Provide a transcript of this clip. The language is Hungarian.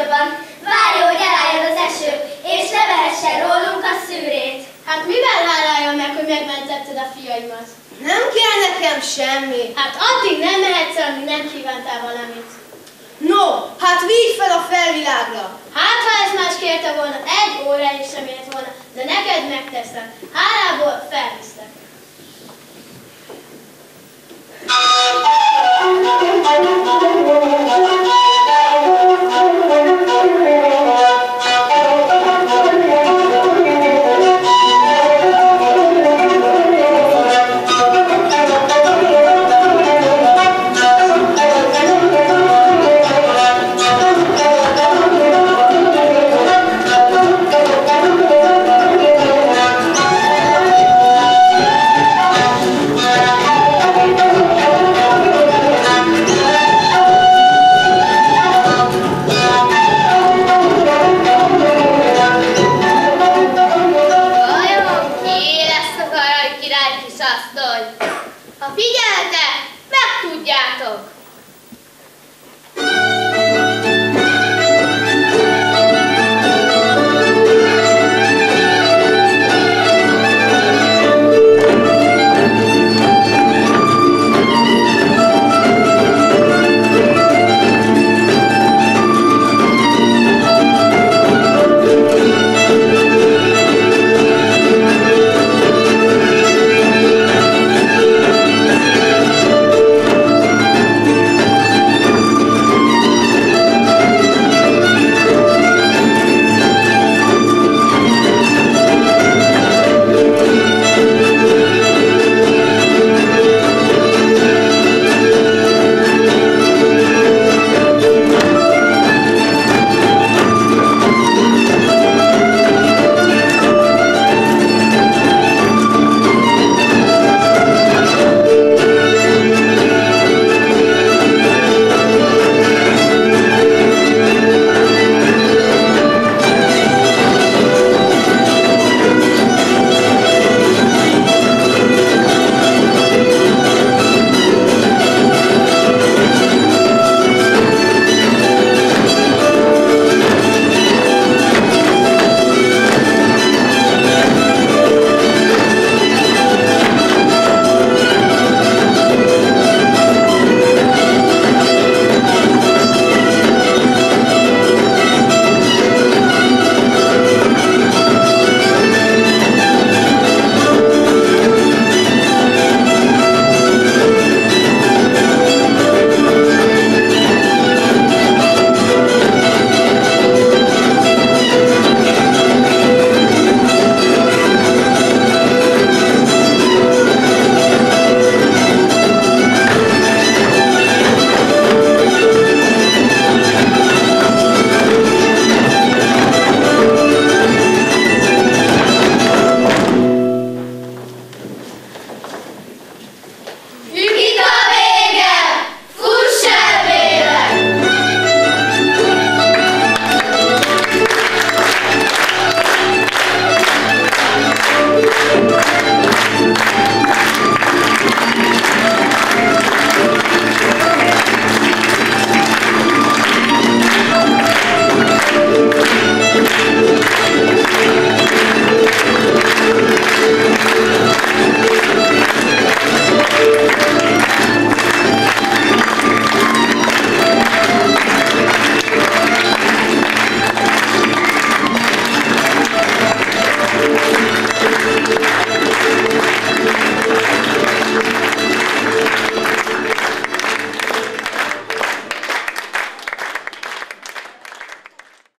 sorban. Várja, hogy elálljon az eső, és levehessen rólunk a szűrét. Hát mivel vállalja meg, hogy megmentetted a fiaimat? Nem kell nekem semmi. Hát addig nem mehetsz, amíg nem kívántál valamit. No, hát vigy fel a felvilágra. Hát, ha ezt más kérte volna, egy óra is sem ért volna, de neked megteszem. Hálából felvisz.